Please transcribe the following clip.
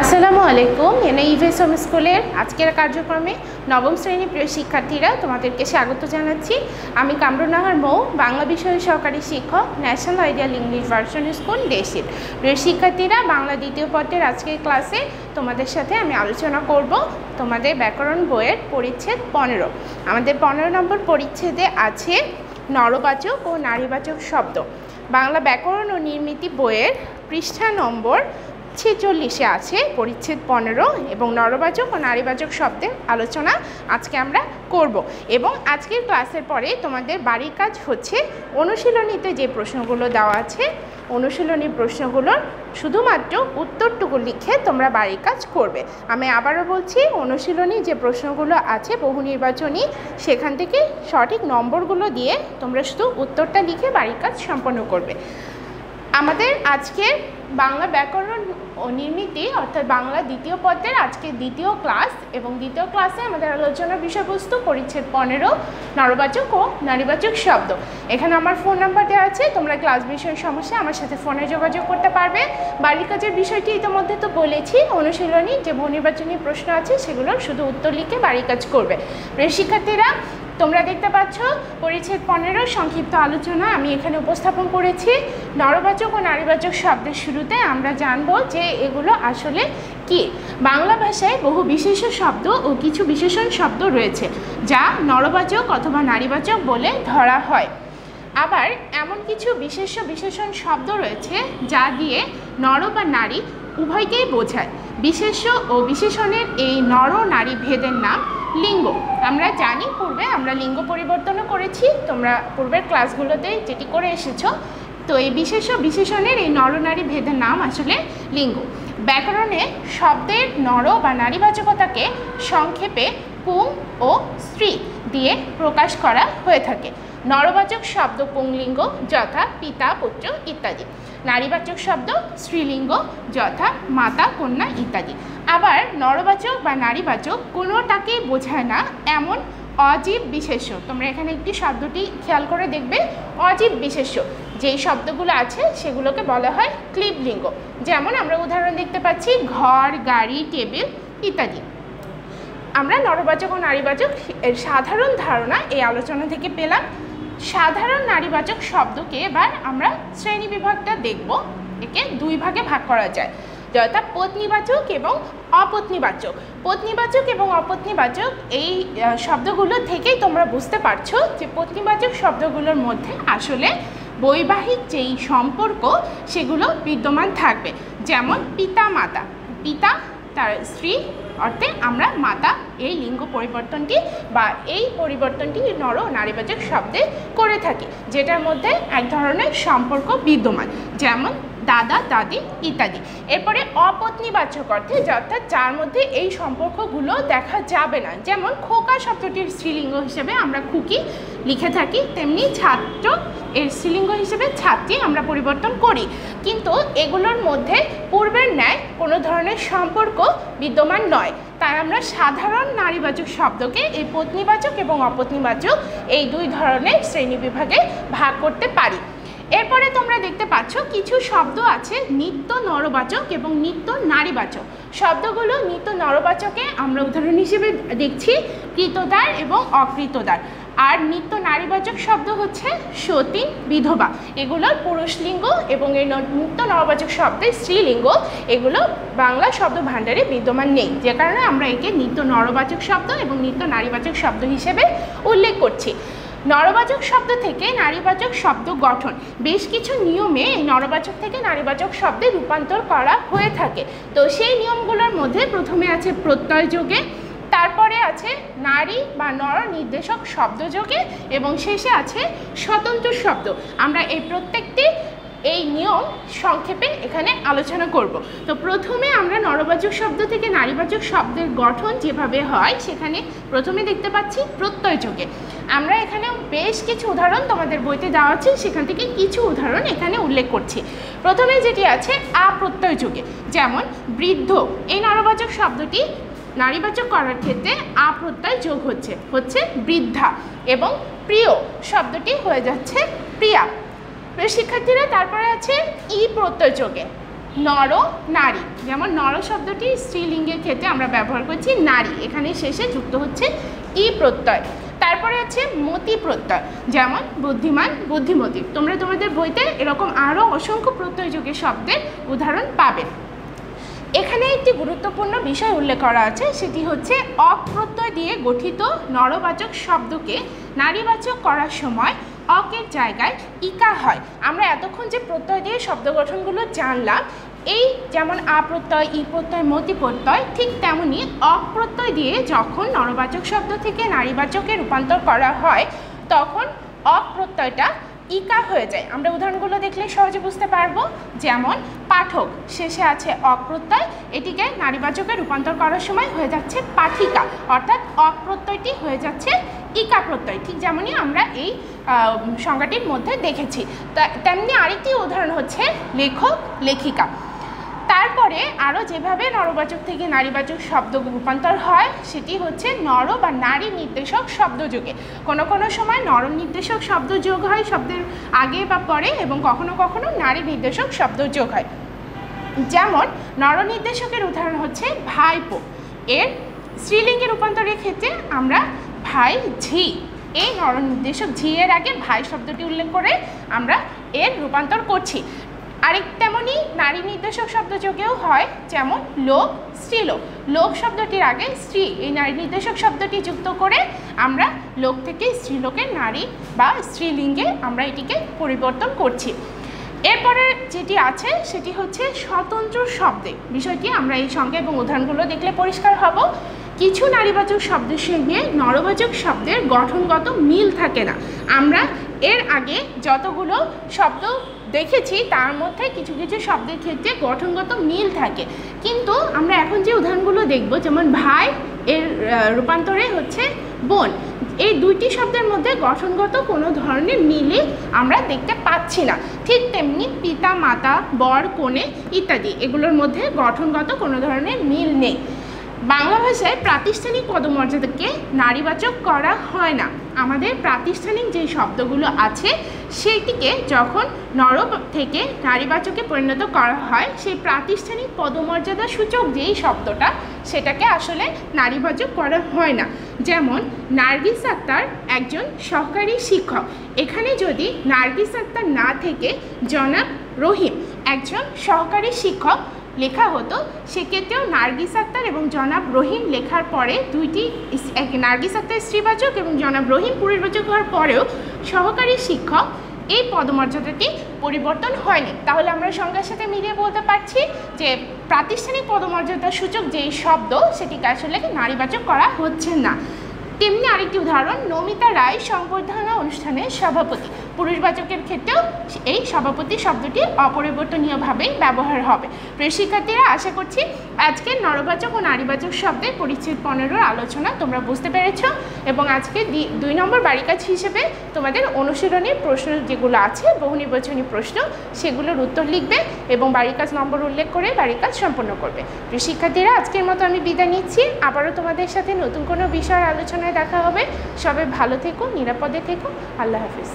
আসসালামু আলাইকুম এনে ইভেস হোম স্কুলের আজকের কার্যক্রমে নবম শ্রেণির প্রিয় শিক্ষার্থীরা তোমাদেরকে স্বাগত জানাচ্ছি। আমি কামরুনাহার মৌ, বাংলা বিষয়ের সহকারী শিক্ষক, national ideal English version school দেশের। প্রিয় শিক্ষার্থীরা, বাংলা দ্বিতীয় পত্রের আজকের ক্লাসে তোমাদের সাথে আমি আলোচনা করব তোমাদের ব্যাকরণ বইয়ের পরিচ্ছেদ পনেরো। আমাদের পনেরো নম্বর পরিচ্ছেদে আছে নরবাচক ও নারীবাচক শব্দ। বাংলা ব্যাকরণ ও নির্মিতি বইয়ের পৃষ্ঠা নম্বর ছেচল্লিশে আছে পরিচ্ছেদ পনেরো এবং নরবাচক ও নারীবাচক শব্দের আলোচনা আজকে আমরা করব। এবং আজকের ক্লাসের পরে তোমাদের বাড়ির কাজ হচ্ছে অনুশীলনীতে যে প্রশ্নগুলো দেওয়া আছে, অনুশীলনী প্রশ্নগুলোর শুধুমাত্র উত্তরটুকু লিখে তোমরা বাড়ির কাজ করবে। আমি আবারও বলছি, অনুশীলনী যে প্রশ্নগুলো আছে বহু নির্বাচনী, সেখান থেকে সঠিক নম্বরগুলো দিয়ে তোমরা শুধু উত্তরটা লিখে বাড়ির কাজ সম্পন্ন করবে। আমাদের আজকের বাংলা ব্যাকরণ নির্মিতি অর্থাৎ বাংলা দ্বিতীয় পদ্মের আজকে দ্বিতীয় ক্লাস এবং দ্বিতীয় ক্লাসে আমাদের আলোচনার বিষয়বস্তু পরিচ্ছেদ পনেরো, নরবাচক ও নারীবাচক শব্দ। এখানে আমার ফোন নাম্বার দেওয়া আছে, তোমরা ক্লাস বিষয়ের সমস্যা আমার সাথে ফোনে যোগাযোগ করতে পারবে। বাড়ির কাজের বিষয়টি ইতিমধ্যে তো বলেছি, অনুশীলনী, যে বহুনির্বাচনী প্রশ্ন আছে সেগুলোর শুধু উত্তর লিখে বাড়ির কাজ করবে শিক্ষার্থীরা তোমরা দেখতে পাচ্ছ, পরিচ্ছেদ পনেরো, সংক্ষিপ্ত আলোচনা আমি এখানে উপস্থাপন করেছি। নরবাচক ও নারীবাচক শব্দের শুরুতে আমরা জানব যে এগুলো আসলে কি। বাংলা ভাষায় বহু বিশেষ শব্দ ও কিছু বিশেষণ শব্দ রয়েছে, যা নরবাচক অথবা নারীবাচক বলে ধরা হয়। আবার এমন কিছু বিশেষ বিশেষণ শব্দ রয়েছে, যা দিয়ে নর বা নারী উভয়কেই বোঝায়। বিশেষ্য ও বিশেষণের এই নর নারী ভেদের নাম লিঙ্গ। আমরা জানি পূর্বে আমরা লিঙ্গ পরিবর্তনও করেছি, তোমরা পূর্বের ক্লাসগুলোতে যেটি করে এসেছ। তো এই বিশেষ বিশেষণের এই নরনারী ভেদের নাম আসলে লিঙ্গ। ব্যাকরণে শব্দের নর বা নারীবাচকতাকে সংক্ষেপে পুং ও স্ত্রী দিয়ে প্রকাশ করা হয়ে থাকে। নরবাচক শব্দ পুংলিঙ্গ, যথা পিতা, পুত্র ইত্যাদি। নারীবাচক শব্দ স্ত্রীলিঙ্গ, যথা মাতা, কন্যা ইত্যাদি। আবার নরবাচক বা নারীবাচক কোনোটাকেই বোঝায় না, এমন অজীব বিশেষ্য। তোমরা এখানে একটি শব্দটি খেয়াল করে দেখবে, অজীব বিশেষ্য। যেই শব্দগুলো আছে, সেগুলোকে বলা হয় ক্লিবলিঙ্গ যেমন আমরা উদাহরণ দেখতে পাচ্ছি, ঘর, গাড়ি, টেবিল ইত্যাদি। আমরা নরবাচক ও নারীবাচক সাধারণ ধারণা এই আলোচনা থেকে পেলাম। সাধারণ নারীবাচক শব্দকে এবার আমরা শ্রেণি বিভাগটা দেখব। একে দুই ভাগে ভাগ করা যায়। যথা পত্নীবাচক এবং অপত্নীবাচক। পত্নীবাচক এবং অপত্নীবাচক এই শব্দগুলো থেকেই তোমরা বুঝতে পারছ যে পত্নীবাচক শব্দগুলোর মধ্যে আসলে বৈবাহিক যেই সম্পর্ক, সেগুলো বিদ্যমান থাকবে। যেমন পিতা মাতা পিতা তার স্ত্রী অর্থে আমরা মাতা এই লিঙ্গ পরিবর্তনটি বা এই পরিবর্তনটি নর নারীবাচক শব্দে করে থাকি, যেটার মধ্যে এক ধরনের সম্পর্ক বিদ্যমান, যেমন দাদা, দাদি ইত্যাদি। এরপরে অপত্নীবাচক অর্থে অর্থাৎ যার মধ্যে এই সম্পর্কগুলো দেখা যাবে না, যেমন খোকা শব্দটির স্ত্রীলিঙ্গ হিসেবে আমরা খুকি লিখে থাকি, তেমনি ছাত্র এর স্ত্রীলিঙ্গ হিসেবে ছাত্রী আমরা পরিবর্তন করি। কিন্তু এগুলোর মধ্যে পূর্বের ন্যায় কোনো ধরনের সম্পর্ক বিদ্যমান নয়। তাই আমরা সাধারণ নারীবাচক শব্দকে এই পত্নীবাচক এবং অপত্নীবাচক এই দুই ধরনের শ্রেণি বিভাগে ভাগ করতে পারি। এরপরে তোমরা দেখতে পাচ্ছ কিছু শব্দ আছে নিত্য নরবাচক এবং নিত্য নারীবাচক। শব্দগুলো নিত্য নরবাচকে আমরা উদাহরণ হিসেবে দেখছি, কৃতদার এবং অকৃতদার। আর নিত্য নারীবাচক শব্দ হচ্ছে সতী, বিধবা। এগুলোর পুরুষলিঙ্গ এবং এই নিত্য নরবাচক শব্দের স্ত্রীলিঙ্গ, এগুলো বাংলা শব্দ ভাণ্ডারে বিদ্যমান নেই। যে কারণে আমরা একে নিত্য নরবাচক শব্দ এবং নিত্য নারীবাচক শব্দ হিসেবে উল্লেখ করছি। নরবাচক শব্দ থেকে নারীবাচক শব্দ গঠন। বেশ কিছু নিয়মে নরবাচক থেকে নারীবাচক শব্দে রূপান্তর করা হয়ে থাকে। তো সেই নিয়মগুলোর মধ্যে প্রথমে আছে প্রত্যয় যোগে। তারপরে আছে নারী বা নর নির্দেশক শব্দযোগে এবং শেষে আছে স্বতন্ত্র শব্দ। আমরা এই প্রত্যেকটি, এই নিয়ম সংক্ষেপে এখানে আলোচনা করব। তো প্রথমে আমরা নরবাচক শব্দ থেকে নারীবাচক শব্দের গঠন যেভাবে হয়, সেখানে প্রথমে দেখতে পাচ্ছি প্রত্যয় যোগে। আমরা এখানে বেশ কিছু উদাহরণ তোমাদের বইতে দেওয়া আছে, সেখান থেকে কিছু উদাহরণ এখানে উল্লেখ করছি। প্রথমে যেটি আছে আপ্রত্যয় যোগে, যেমন বৃদ্ধ, এই নরবাচক শব্দটি নারীবাচক করার ক্ষেত্রে আপ্রত্যয় যোগ হচ্ছে হচ্ছে বৃদ্ধা এবং প্রিয় শব্দটি হয়ে যাচ্ছে প্রিয়া। শিক্ষার্থীরা, তারপরে আছে ই প্রত্যয় যোগে। নর, নারী। যেমন নর শব্দটি স্ত্রীলিঙ্গের ক্ষেত্রে আমরা ব্যবহার করছি নারী। এখানে শেষে যুক্ত হচ্ছে ই প্রত্যয়। তারপরে আছে মতি প্রত্যয়। যেমন বুদ্ধিমান, বুদ্ধিমতী। তোমরা তোমাদের বইতে এরকম আরও অসংখ্য প্রত্যয়যোগের শব্দের উদাহরণ পাবে। এখানে একটি গুরুত্বপূর্ণ বিষয় উল্লেখ করা আছে, সেটি হচ্ছে অপ্রত্যয় দিয়ে গঠিত নরবাচক শব্দকে নারীবাচক করার সময় অকের জায়গায় ইকা হয়। আমরা এতক্ষণ যে প্রত্যয় দিয়ে শব্দ গঠনগুলো জানলাম, এই যেমন আপ্রত্যয় প্রত্যয় ই প্রত্যয় মতি প্রত্যয় ঠিক তেমনি অপ্রত্যয় দিয়ে যখন নরবাচক শব্দ থেকে নারীবাচকে রূপান্তর করা হয়, তখন অপ্রত্যয়টা ইকা হয়ে যায়। আমরা উদাহরণগুলো দেখলে সহজে বুঝতে পারব যেমন, পাঠক, শেষে আছে অপ্রত্যয়, এটিকে নারীবাচকে রূপান্তর করার সময় হয়ে যাচ্ছে পাঠিকা, অর্থাৎ অপ্রত্যয়টি হয়ে যাচ্ছে ইকা প্রত্যয় ঠিক যেমনই আমরা এই সংজ্ঞাটির মধ্যে দেখেছি। তেমনি আরেকটি উদাহরণ হচ্ছে লেখক, লেখিকা। তারপরে আরও যেভাবে নরবাচক থেকে নারীবাচক শব্দ রূপান্তর হয়, সেটি হচ্ছে নর বা নারী নির্দেশক শব্দযোগে কোনো কোনো সময় নর নির্দেশক শব্দ যোগ হয় শব্দের আগে বা পরে এবং কখনো কখনো নারী নির্দেশক শব্দ যোগ হয়। যেমন, নর নির্দেশকের উদাহরণ হচ্ছে ভাইপো। এর স্ত্রীলিঙ্গের রূপান্তরের ক্ষেত্রে আমরা ভাই ঝি। এই নর নির্দেশক ঝি এর আগে ভাই শব্দটি উল্লেখ করে আমরা এর রূপান্তর করছি। আরেক তেমনই নারী নির্দেশক শব্দ যোগেও হয়, যেমন লোক স্ত্রীলোক লোক। শব্দটির আগে স্ত্রী, এই নারী নির্দেশক শব্দটি যুক্ত করে আমরা লোক থেকে স্ত্রীলোকের নারী বা স্ত্রীলিঙ্গে আমরা এটিকে পরিবর্তন করছি। এরপরে যেটি আছে, সেটি হচ্ছে স্বতন্ত্র শব্দে। বিষয়টি আমরা এই সংখ্যা এবং উদাহরণগুলো দেখলে পরিষ্কার হব। কিছু নারীবাচক শব্দের সঙ্গে নরবাচক শব্দের গঠনগত মিল থাকে না। আমরা এর আগে যতগুলো শব্দ দেখেছি, তার মধ্যে কিছু কিছু শব্দের ক্ষেত্রে গঠনগত মিল থাকে। কিন্তু আমরা এখন যে উদাহরণগুলো দেখব, যেমন ভাই, এর রূপান্তরে হচ্ছে বোন, এই দুইটি শব্দের মধ্যে গঠনগত কোনো ধরনের মিলে আমরা দেখতে পাচ্ছি না। ঠিক তেমনি পিতা, মাতা, বর কোণে ইত্যাদি, এগুলোর মধ্যে গঠনগত কোনো ধরনের মিল নেই। বাংলা ভাষায় প্রাতিষ্ঠানিক পদমর্যাদাকে নারীবাচক করা হয় না। আমাদের প্রাতিষ্ঠানিক যে শব্দগুলো আছে, সেইটিকে যখন নর থেকে নারীবাচকে পরিণত করা হয়, সেই প্রাতিষ্ঠানিক পদমর্যাদা সূচক যেই শব্দটা, সেটাকে আসলে নারীবাচক করা হয় না। যেমন, নার্গিস আক্তার একজন সহকারী শিক্ষক। এখানে যদি নার্গিস আক্তার না থেকে জনাব রহিম একজন সহকারী শিক্ষক লেখা হতো। সেক্ষেত্রেও নার্গিস আক্তার এবং জনাব রহিম লেখার পরে দুইটি নার্গিস আক্তার স্ত্রীবাচক এবং জনাব রহিম পুরীবাচক হওয়ার পরেও সহকারী শিক্ষক এই পদমর্যাদাটি পরিবর্তন হয়নি। তাহলে আমরা সংজ্ঞার সাথে মিলিয়ে বলতে পারছি যে প্রাতিষ্ঠানিক পদমর্যাদা সূচক যেই শব্দ, সেটিকে আসলে নারীবাচক করা হচ্ছে না। তেমনি আরেকটি উদাহরণ, নমিতা রায় সংবর্ধনা অনুষ্ঠানের সভাপতি। পুরুষবাচকের ক্ষেত্রেও এই সভাপতি শব্দটি অপরিবর্তনীয়ভাবেই ব্যবহার হবে। প্রিয় শিক্ষার্থীরা, আশা করছি আজকের নরবাচক ও নারীবাচক শব্দের পরিচ্ছেদ পনেরোর আলোচনা তোমরা বুঝতে পেরেছ এবং আজকে দুই নম্বর বাড়িকাজ হিসেবে তোমাদের অনুশীলনের প্রশ্ন যেগুলো আছে, বহু নির্বাচনী প্রশ্ন, সেগুলোর উত্তর লিখবে এবং বাড়িকাজ নম্বর উল্লেখ করে বাড়িকাজ সম্পন্ন করবে। প্রিয় শিক্ষার্থীরা, আজকের মতো আমি বিদায় নিচ্ছি। আবারও তোমাদের সাথে নতুন কোনো বিষয়ের আলোচনায় দেখা হবে। সবাই ভালো থেকো নিরাপদে থেকো। আল্লাহ হাফিজ।